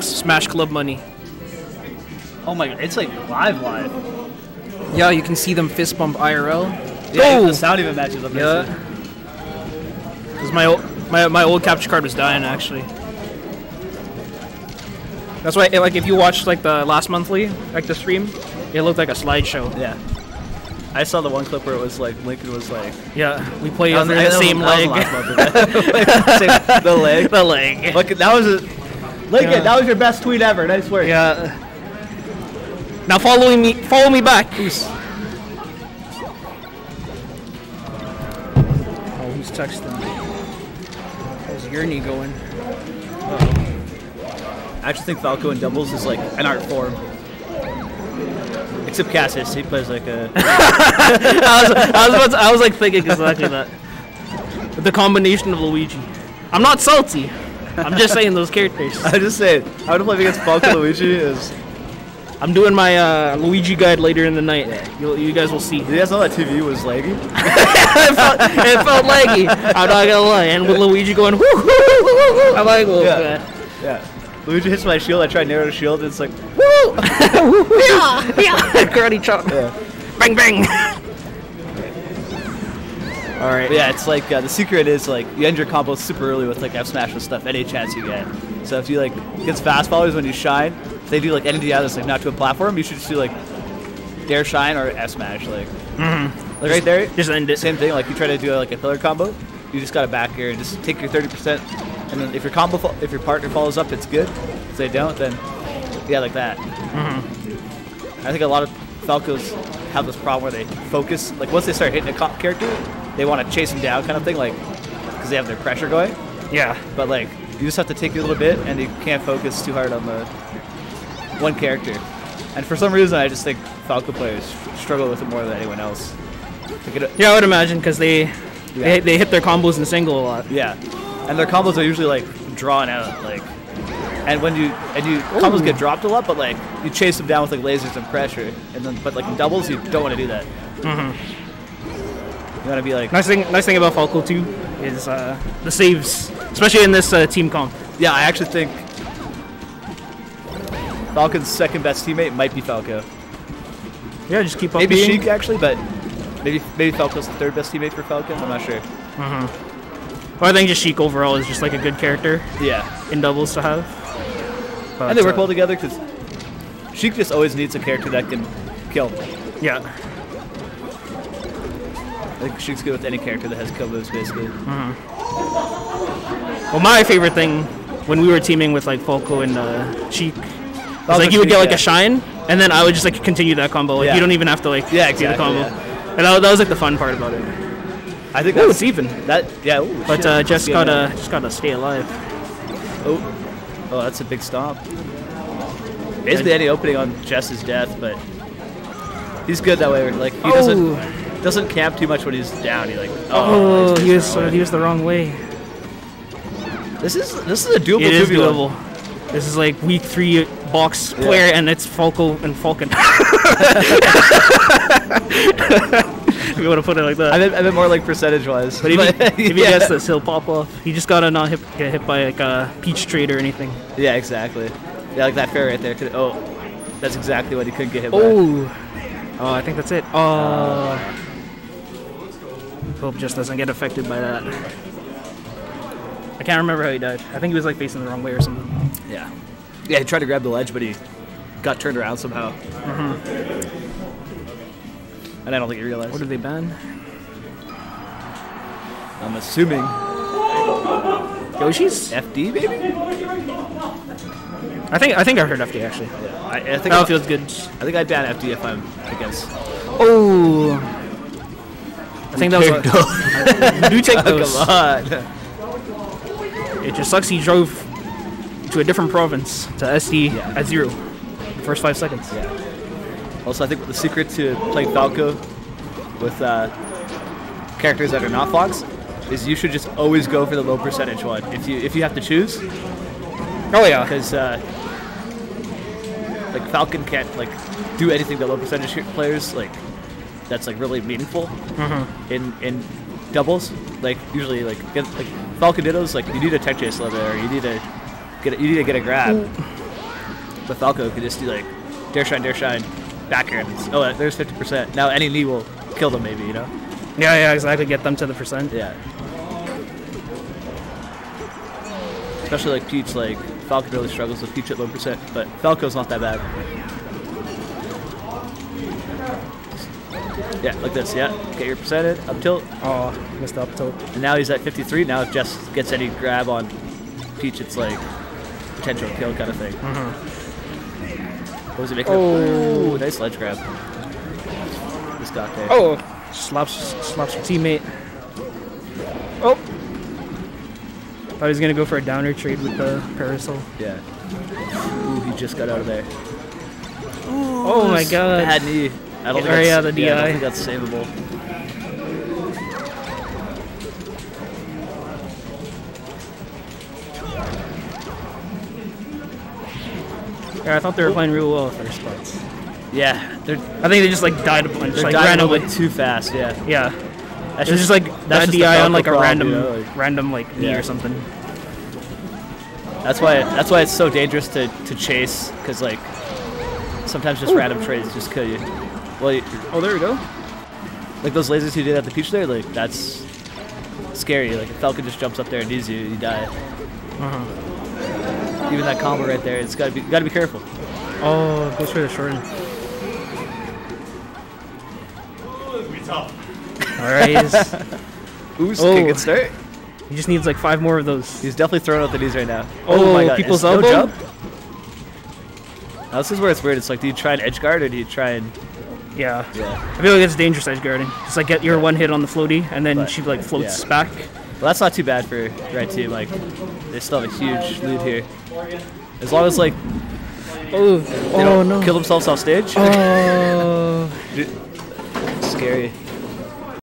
Smash Club money. Oh my god, it's like live live. Yeah, you can see them fist bump IRL. Yeah, Oh! the sound even matches up. Yeah. nicely. Cause my old my my old capture card was dying actually. That's why, like, if you watched like the last monthly, like the stream, it looked like a slideshow. Yeah. I saw the one clip where it was like Lincoln was like Yeah, we play That was- the same leg. the last month of that. Same- the leg. the leg. Look, that was a Lincoln. Yeah. That was your best tweet ever. Nice work. Yeah. Now following me, follow me back. Who's? Oh, who's texting me? How's your knee going? I actually think Falco in doubles is like an art form. Except Cassius, he plays like a. I was, I was, about to, I was like thinking exactly that. The combination of Luigi. I'm not salty. I'm just saying those characters. I just say, how to play against Falco Luigi is. I'm doing my uh, Luigi guide later in the night. You'll, you guys will see. Did you guys know that TV was laggy? it, felt, it felt laggy. I'm not gonna lie. And with Luigi going, woo, woo, woo, woo, woo, I'm like, oh, Yeah. man. Yeah. Luigi hits my shield. I try to narrow the shield. And it's like, Woo! yeah, yeah. Karate chop. yeah. Bang, bang. All right. But yeah, it's like uh, the secret is like you end your combos super early with like F smash with stuff, any chance you get. So if you like against fast followers when you shine, if they do like anything out that's like not to a platform, you should just do like dair shine or F smash. Like, like right there, Just end it. same thing. Like you try to do like a pillar combo, you just got to back here and just take your thirty percent, and then if your combo fo- if your partner follows up, it's good. If they don't, then yeah, like that. I think a lot of Falcos have this problem where they focus. Like once they start hitting a co- character, they want to chase him down, kind of thing. Like because they have their pressure going. Yeah. But like you just have to take a little bit, and you can't focus too hard on the one character. And for some reason, I just think Falco players struggle with it more than anyone else. Like Yeah, I would imagine because they, Yeah. they they hit their combos in single a lot. Yeah, and their combos are usually like drawn out, like, and when you and you combos get dropped a lot, but like you chase them down with like lasers and pressure, and then but like in doubles you don't want to do that. You want to be like, Nice thing, nice thing about Falco too is uh, the saves, especially in this uh, team comp. yeah, I actually think Falcon's second best teammate might be Falco. Yeah, just keep up. Maybe being- Sheik actually, but maybe maybe Falco's the third best teammate for Falcon. I'm not sure. Hmm. Well, I think just Sheik overall is just like a good character Yeah, in doubles to have. But, and they work uh, well together because Sheik just always needs a character that can kill. Yeah. I think Sheik's good with any character that has moves, basically. Well, my favorite thing when we were teaming with like Falco and uh, Sheik, was like you would get like yeah. a shine, and then I would just like continue that combo. Like Yeah. you don't even have to like Yeah, do the combo. yeah. And that, that was like the fun part about it. I think that's it's even. that. Yeah, ooh, But shit. uh, just gotta just gotta stay alive. Oh, oh, that's a big stomp. Basically, any opening on Jess's death, but he's good that way. Like he doesn't doesn't camp too much when he's down. He like Oh, he's he was throwing uh, he was the wrong way. This is this is a doable. It is 2v1. This is like week three box player, and it's Falco and Falcon. if you want to put it like that. I meant, I meant more like percentage wise. But if, he, if he gets this, he'll pop off. He just gotta not hit, get hit by like a peach trade or anything. Yeah, exactly. Yeah, like that fair right there. Oh, that's exactly what he couldn't get hit by. Oh, oh, I think that's it. Oh, hope just doesn't get affected by that. I can't remember how he died. I think he was like facing the wrong way or something. Yeah. Yeah, he tried to grab the ledge, but he got turned around somehow. Mm-hmm. And I don't think he realized. What did they ban? I'm assuming Yoshi's? FD, baby. I think I think I heard FD actually. I, I think That I, feels good. I think I'd ban FD if I'm against. Oh, I think that was. A, you do take those. Come on. It just sucks he drove to a different province to SD Yeah. at zero. The first five seconds. Yeah. Also, I think the secret to playing Falco with uh, characters that are not Fox is you should just always go for the low percentage one. If you if you have to choose, Oh yeah. because uh, like Falcon can't like do anything to low percentage players like that's like really meaningful mm-hmm. in in doubles. Like usually like get, like Falcon Dittos like you need a tech chase level or you need to get a, you need to get a grab. Mm. But Falco could just do like dair shine, dair shine, back air. and it's- Oh, there's 50%. Now any knee will kill them, maybe, you know? Yeah, yeah, exactly. Get them to the percent. Yeah. Especially like Peach, like Falco really struggles with Peach at low percent, but Falco's not that bad. Yeah, like this, yeah. Get your percentage, up tilt, Oh, missed up tilt. and now he's at 53. Now if Jess gets any grab on Peach, it's like potential kill kind mm-hmm. of thing. What was he making? Oh. Ooh, nice ledge grab. This got there. Oh, slaps slaps your teammate. Oh. Thought he was gonna go for a downer trade with the parasol. Yeah. Ooh, he just got out of there. Oh my god. Bad knee. I don't think that's, yeah, the I DI. think that's savable. Yeah, I thought they were playing real well at first, but Yeah, they're I think they just like died a bunch, they're like dying a little bit too fast. Yeah, Yeah, that's it's just like that's that just the DI on like a random, you know, like- random like knee Yeah. or something. that's why that's why it's so dangerous to to chase because like sometimes just random trades just kill you. Well, Oh, there we go. like those lasers he did at the peach there, like that's scary. Like if Falcon just jumps up there and knees you, you die. Uh-huh. Even that combo right there, it's gotta be gotta be careful. Oh, goes for the short end. All right, he's- Ooh, Oh. kick and start. he just needs like five more of those. He's definitely throwing out the knees right now. Oh, my people's is no elbow? jump? Now, this is where it's weird. It's like, do you try and edge guard or do you try and Yeah. yeah? I feel like it's dangerous edge guarding. Just like get your one hit on the floaty, and then But, she like floats yeah. back. Well, that's not too bad for Red team. Like, they still have a huge lead here. As long as like Oh, they oh don't no. kill themselves off stage. Oh. Scary.